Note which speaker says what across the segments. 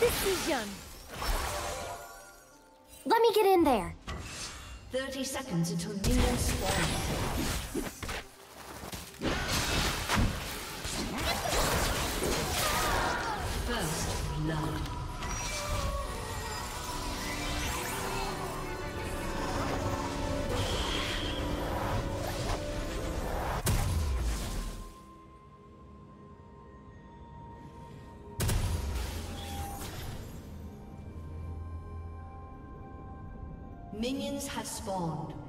Speaker 1: Decision.
Speaker 2: Let me get in there.
Speaker 3: 30 seconds until minions spawn. First blood. Spawned.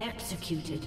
Speaker 3: Executed.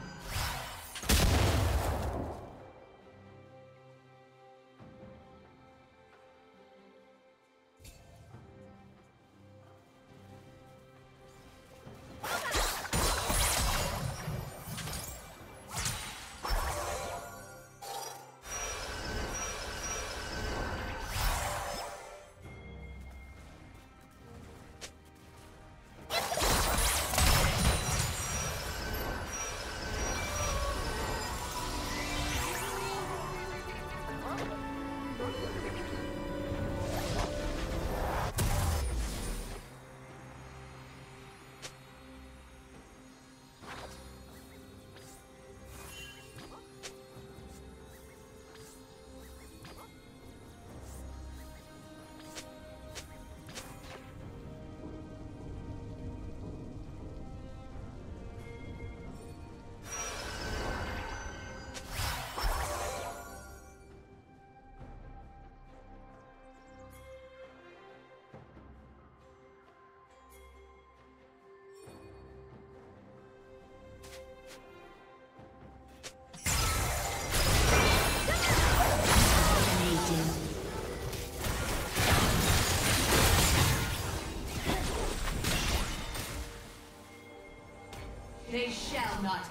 Speaker 3: not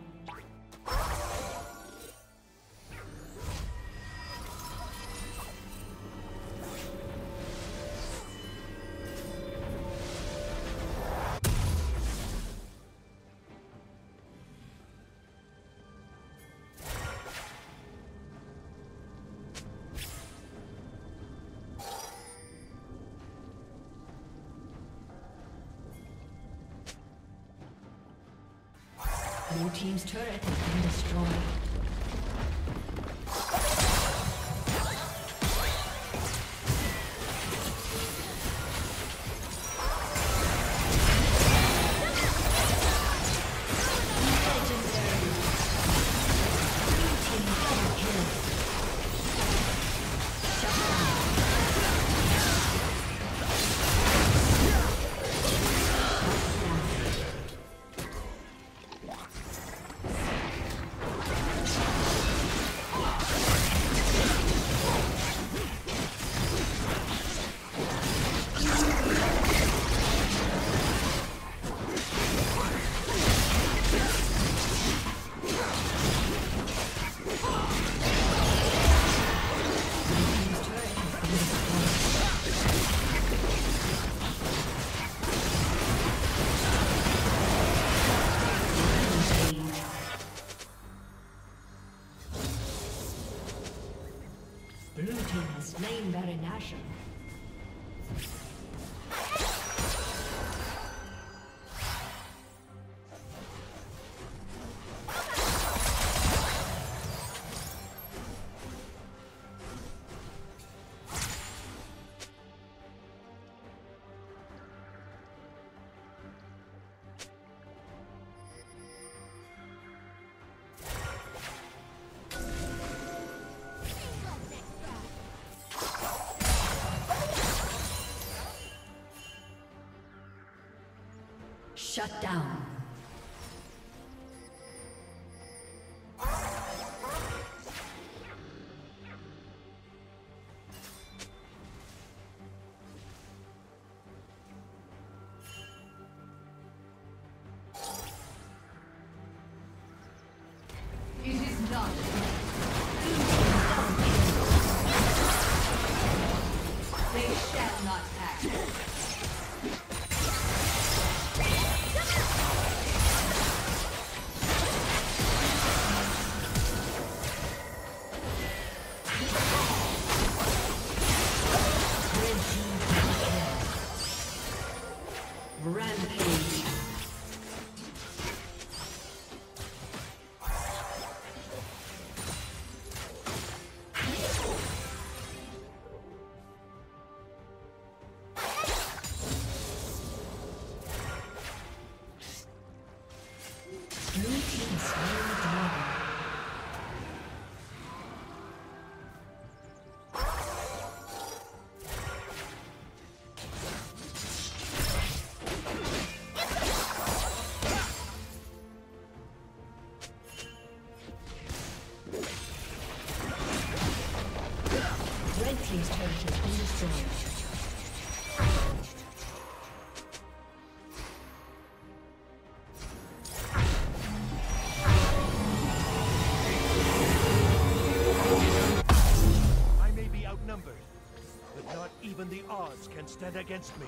Speaker 3: Shut down. team's turret has been destroyed. even the odds
Speaker 1: can stand against me.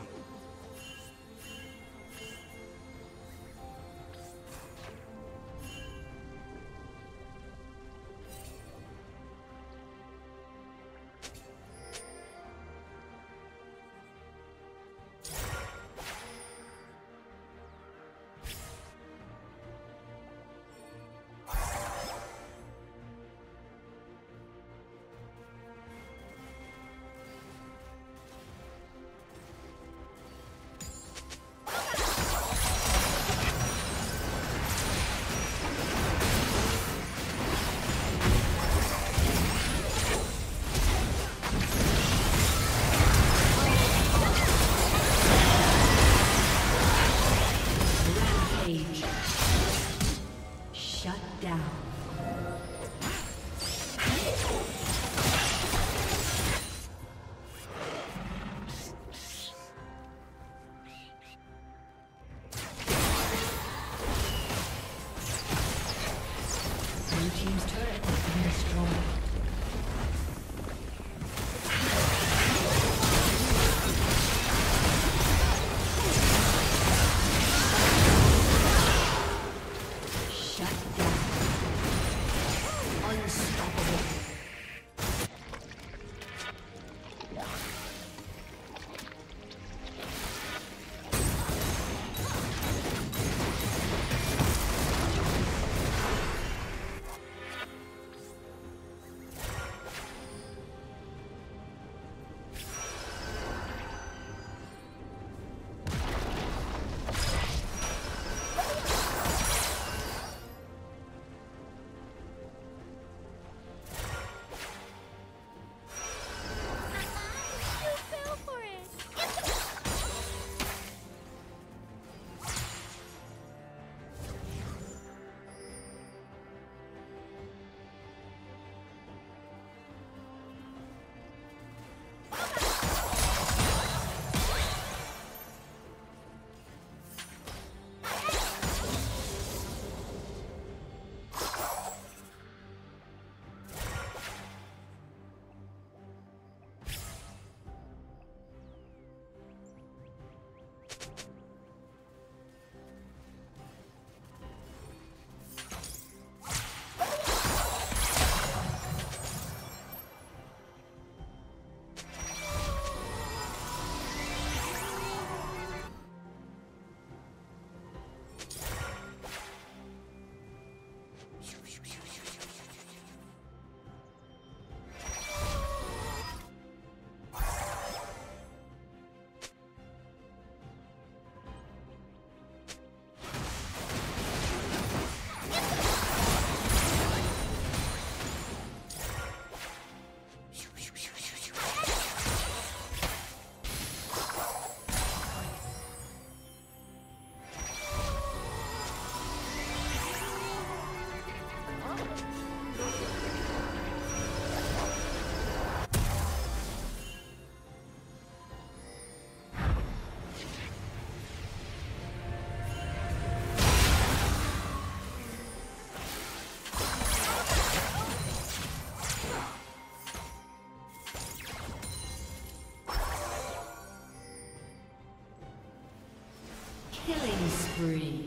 Speaker 3: Killing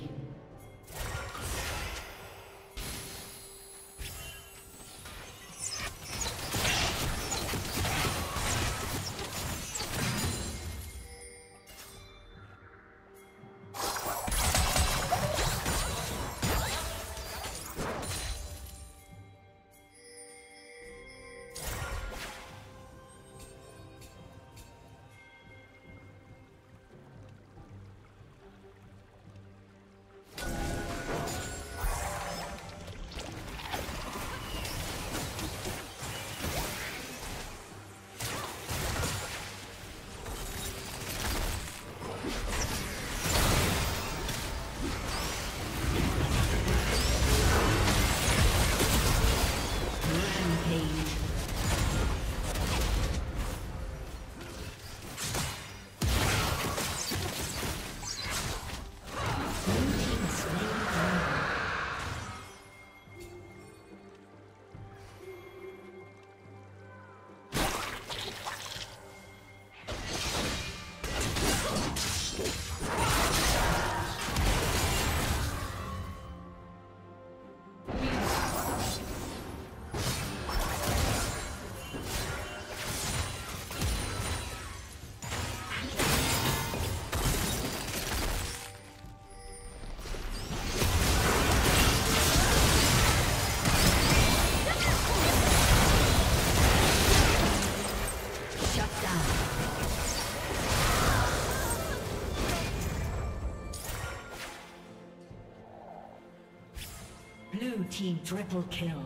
Speaker 3: team triple kill.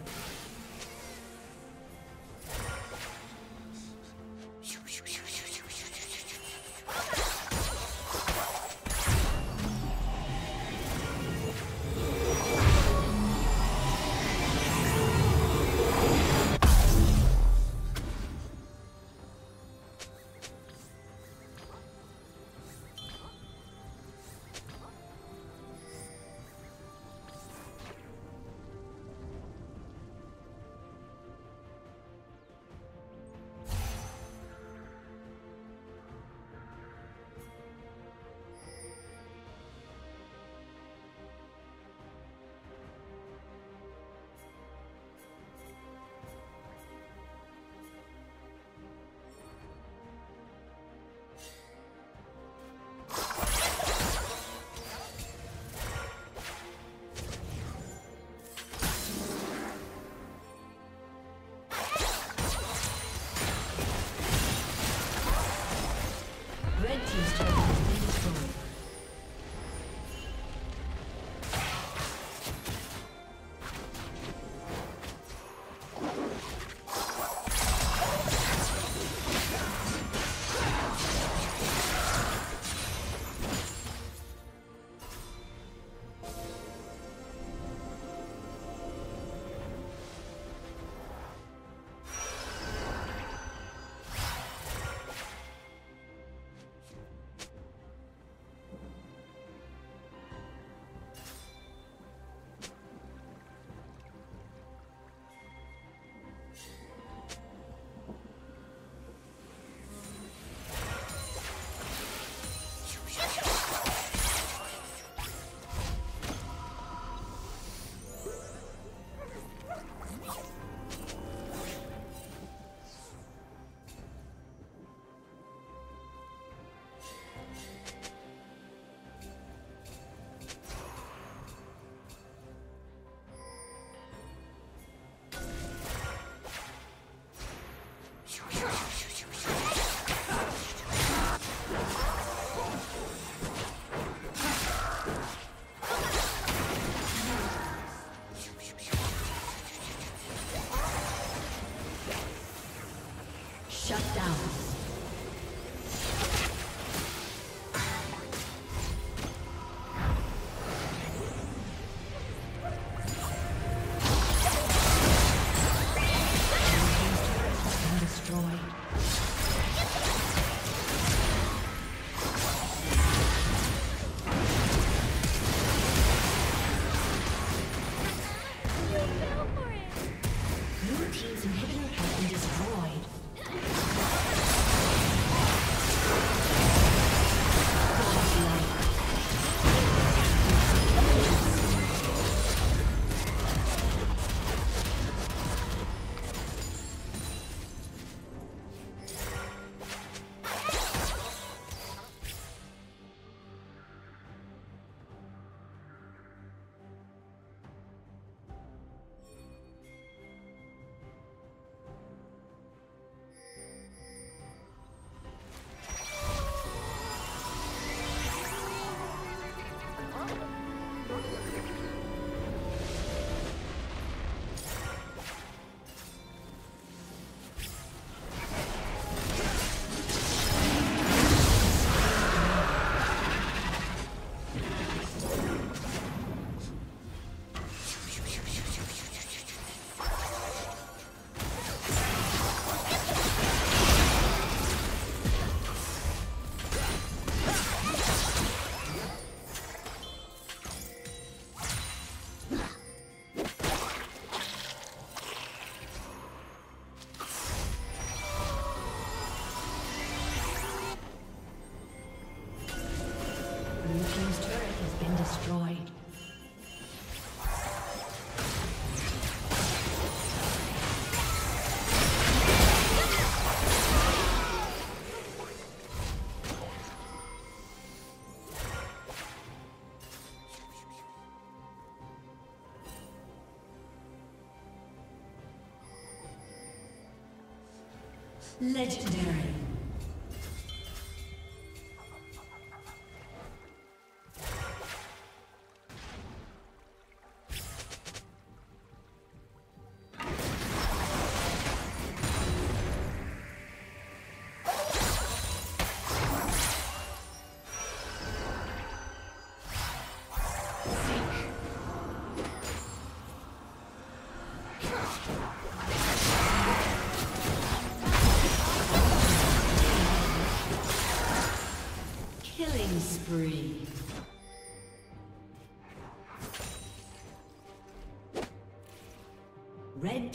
Speaker 3: Legendary.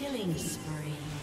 Speaker 3: Killing spree.